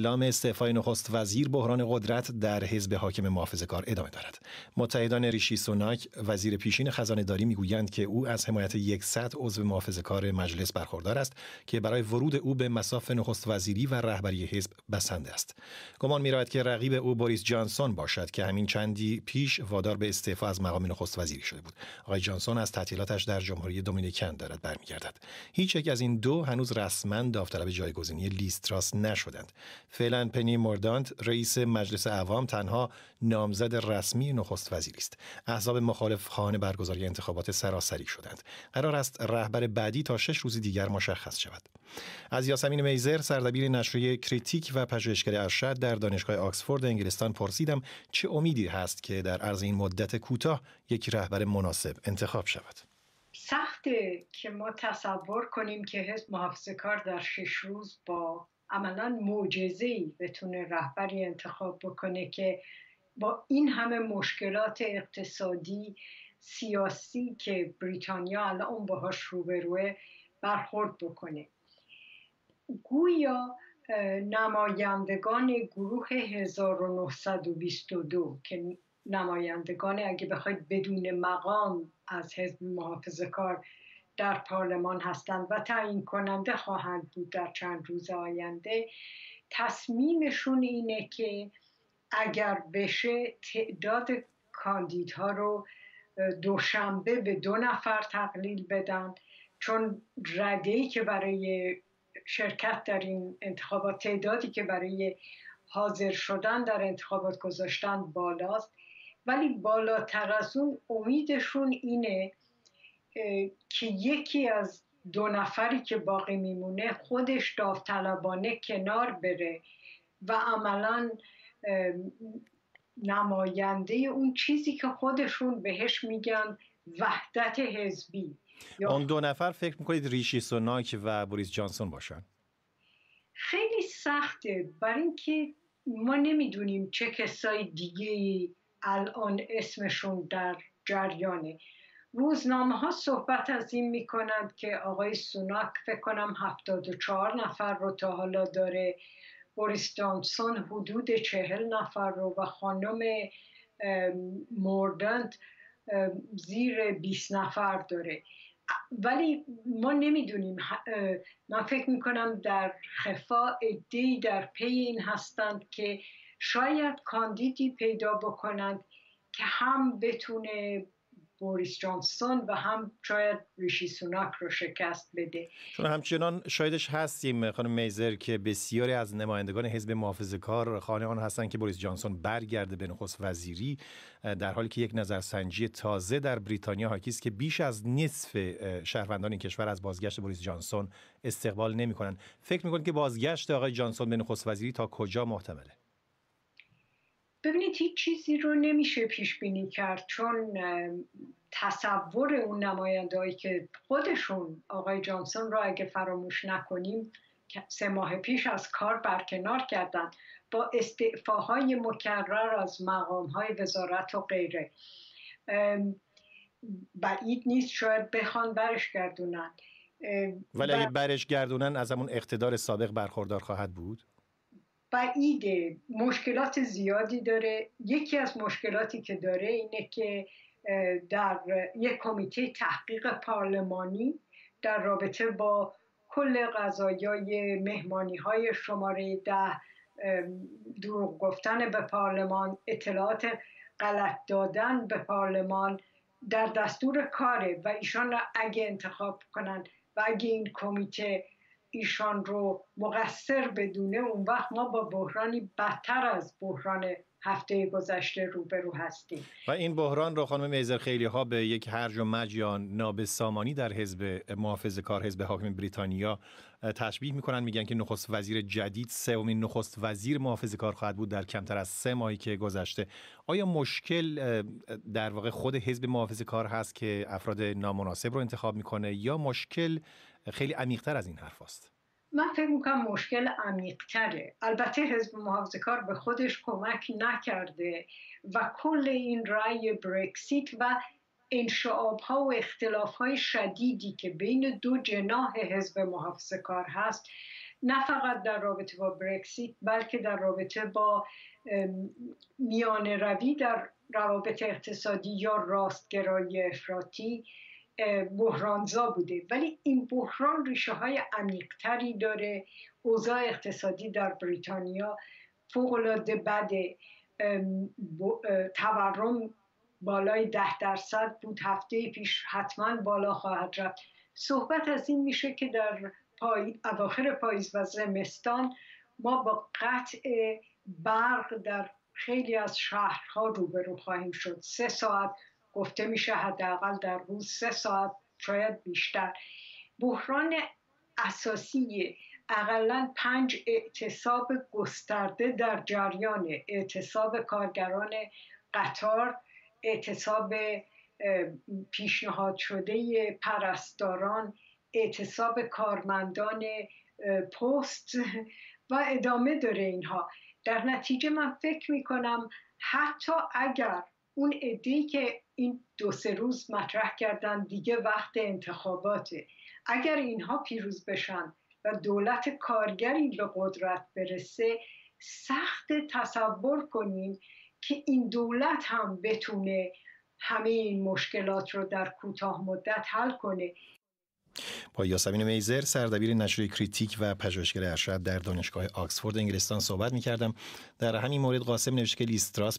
اعلام استعفای نخست وزیر بحران قدرت در حزب حاکم محافظه کار ادامه دارد. متحدان ریشی سوناک وزیر پیشین خزانه داری می‌گویند که او از حمایت یکصد عضو محافظه کار مجلس برخوردار است که برای ورود او به مساف نخست وزیری و رهبری حزب بسنده است. گمان می‌رود که رقیب او بوریس جانسون باشد که همین چندی پیش وادار به استعفا از مقام نخست وزیری شده بود. آقای جانسون از تعطیلاتش در جمهوری دومینیکن دارد برمیگردد. هیچ یک از این دو هنوز رسما داوطلب جایگزینی لیستراس نشدند. فعلا پنی موردانت رئیس مجلس عوام تنها نامزد رسمی نخست وزیری است. احزاب مخالف خانه برگزاری انتخابات سراسری شدند. قرار است رهبر بعدی تا شش روز دیگر مشخص شود. از یاسمین میزر سردبیر نشریه کریتیک و پژوهشگر ارشد در دانشگاه آکسفورد انگلستان پرسیدم چه امیدی هست که در عرض این مدت کوتاه یک رهبر مناسب انتخاب شود. سخته که ما تصور کنیم که حزب محافظه کار در شش روز با عملا معجزه ای بتونه رهبری انتخاب بکنه که با این همه مشکلات اقتصادی سیاسی که بریتانیا الان باهاش روبروه برخورد بکنه. گویا نمایندگان گروه 1922 که نمایندگان اگه بخواید بدون مقام از حزب محافظه کار در پارلمان هستند و تعیین کننده خواهند بود در چند روز آینده. تصمیمشون اینه که اگر بشه تعداد کاندیدها رو دوشنبه به دو نفر تقلیل بدن. چون رده که برای شرکت در این انتخابات تعدادی که برای حاضر شدن در انتخابات گذاشتن بالاست. ولی بالاتر از اون امیدشون اینه که یکی از دو نفری که باقی میمونه خودش داوطلبانه کنار بره و عملا نماینده اون چیزی که خودشون بهش میگن وحدت حزبی. اون دو نفر فکر می‌کنید ریشی سوناک و بوریس جانسون باشن؟ خیلی سخته. برای اینکه ما نمی‌دونیم چه کسای دیگه الان اسمشون در جریانه. روزنامه ها صحبت از این می کنند که آقای سوناک فکر کنم 74 نفر رو تا حالا داره بوریس جانسون حدود چهل نفر رو و خانم موردنت زیر 20 نفر داره. ولی ما نمی‌دونیم من فکر می‌کنم در خفا عده‌ای در پی این هستند که شاید کاندیدی پیدا بکنند که هم بتونه بوریس جانسون و هم شاید ریشی سوناک رو شکست بده. چون همچنان شاهدش هستیم خانم میزر که بسیاری از نمایندگان حزب محافظه کار خواهان آن هستند که بوریس جانسون برگرده به نخست وزیری در حالی که یک نظرسنجی تازه در بریتانیا حاکی است که بیش از نصف شهروندان این کشور از بازگشت بوریس جانسون استقبال نمی کنند فکر می‌کنید که بازگشت آقای جانسون به نخست وزیری تا کجا محتمله؟ ببینید هیچ چیزی رو نمیشه پیش بینی کرد چون تصور اون نمایندهایی که خودشون آقای جانسون را اگه فراموش نکنیم سه ماه پیش از کار برکنار کردن با استعفاهای مکرر از مقامهای وزارت و غیره بعید نیست شاید بخوان برش گردونن ولی اگه برش گردونن از همون اقتدار سابق برخوردار خواهد بود؟ بعیده. مشکلات زیادی داره. یکی از مشکلاتی که داره اینه که در یک کمیته تحقیق پارلمانی در رابطه با کل قضایای مهمانی های شماره ده دروغ گفتن به پارلمان اطلاعات غلط دادن به پارلمان در دستور کاره و ایشان را اگه انتخاب کنند و اگه این کمیته ایشان رو مقصر بدونه اون وقت ما با بحرانی بدتر از بحران هفته گذشته روبرو هستیم. و این بحران رو خانم میزر خیلی ها به یک هرج و مج یا نابسامانی در حزب محافظ کار حزب حاکم بریتانیا تشبیه می‌کنن. میگن که نخست وزیر جدید سومین نخست وزیر محافظ کار خواهد بود در کمتر از سه ماهی که گذشته. آیا مشکل در واقع خود حزب محافظ کار هست که افراد نامناسب رو انتخاب می‌کنه یا مشکل خیلی عمیقتر از این حرف است؟ من فکر می‌کنم مشکل عمیقتره. البته حزب محافظه کار به خودش کمک نکرده و کل این رای برکسیت و انشعاب ها و اختلاف های شدیدی که بین دو جناح حزب محافظه کار هست نه فقط در رابطه با برکسیت بلکه در رابطه با میان روی در روابط اقتصادی یا راستگرایی افراطی بحرانزا بوده. ولی این بحران ریشه های عمیقتری داره. اوضاع اقتصادی در بریتانیا فوقالعاده بده. تورم بالای ده درصد بود. هفته پیش حتما بالا خواهد رفت. صحبت از این میشه که در پای... اواخر پاییز و زمستان ما با قطع برق در خیلی از شهرها روبرو خواهیم شد. سه ساعت گفته میشه حداقل در روز سه ساعت شاید بیشتر. بحران اساسی اقلا پنج اعتصاب گسترده در جریان اعتصاب کارگران قطار اعتصاب پیشنهاد شده پرستاران اعتصاب کارمندان پست و ادامه داره اینها. در نتیجه من فکر می کنم حتی اگر اون ادهی که این دو سه روز مطرح کردن دیگه وقت انتخاباته. اگر اینها پیروز بشن و دولت کارگری به قدرت برسه سخت تصور کنیم که این دولت هم بتونه همه این مشکلات رو در کوتاه مدت حل کنه. با یاسمین میزر سردبیر نشریه کریتیک و پژوهشگر ارشد در دانشگاه آکسفورد انگلستان صحبت می کردم در همین مورد قاسم نوشته که لیستراس